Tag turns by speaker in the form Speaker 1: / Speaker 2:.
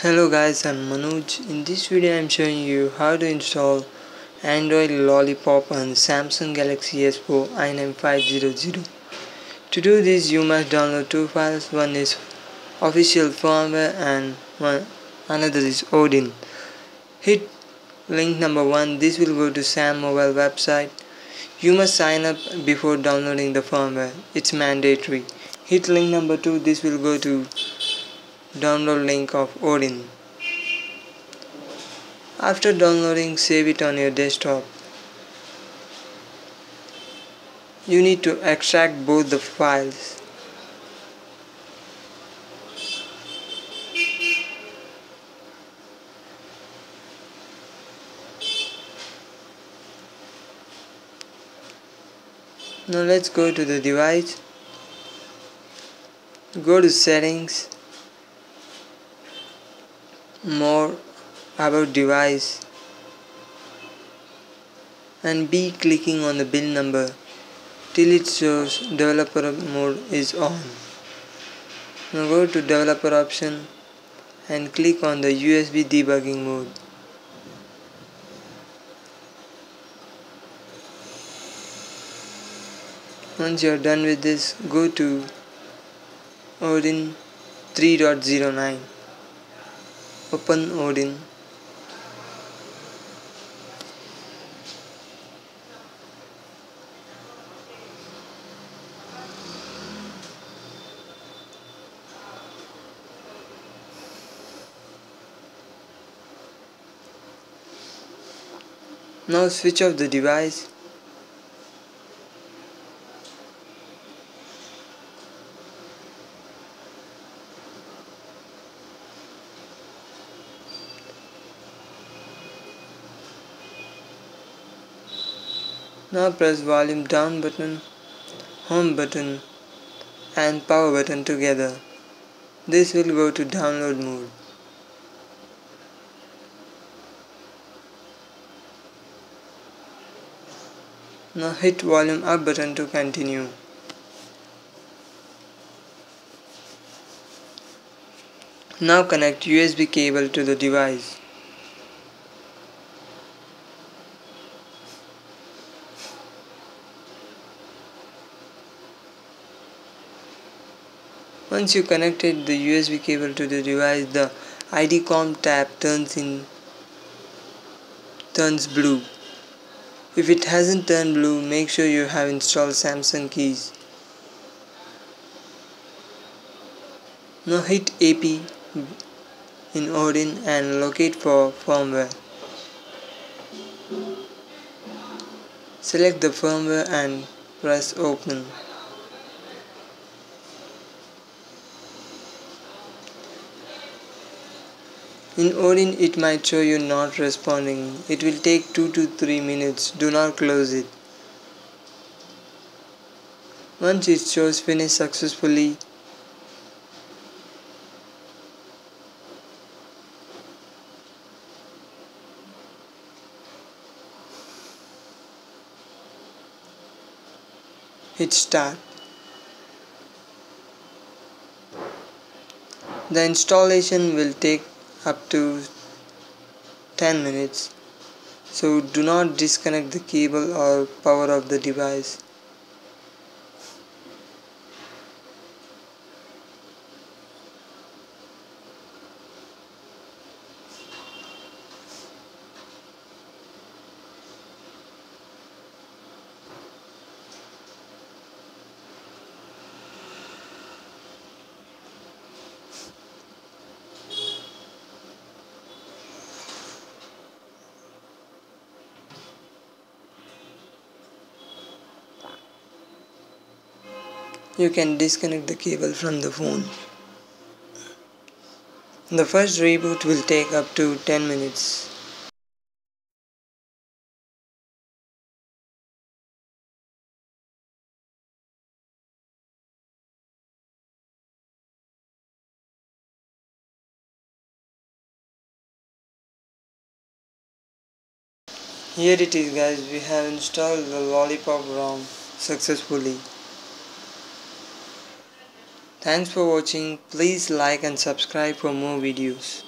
Speaker 1: Hello guys, I'm Manoj. In this video I'm showing you how to install Android Lollipop on Samsung Galaxy S4 i9500. To do this you must download two files, one is official firmware and one another is Odin. Hit link number 1, this will go to SamMobile website. You must sign up before downloading the firmware, it's mandatory. Hit link number 2, this will go to download link of Odin. After downloading, save it on your desktop. You need to extract both the files. Now let's go to the device. Go to settings more about device and be clicking on the build number till it shows developer mode is on. Now go to developer option and click on the USB debugging mode. Once you are done with this, go to Odin 3.09 open Odin Now switch off the device Now press volume down button, home button and power button together. This will go to download mode. Now hit volume up button to continue. Now connect USB cable to the device. Once you connected the USB cable to the device, the IDCOM tab turns in turns blue. If it hasn't turned blue, make sure you have installed Samsung Kies. Now hit AP in Odin and locate for firmware. Select the firmware and press open. In Odin it might show you not responding. It will take 2 to 3 minutes. Do not close it. Once it shows finish successfully, hit start. The installation will take up to 10 minutes. So do not disconnect the cable or power of the device you can disconnect the cable from the phone. The first reboot will take up to 10 minutes. Here it is guys, we have installed the Lollipop ROM successfully. Thanks for watching. Please like and subscribe for more videos.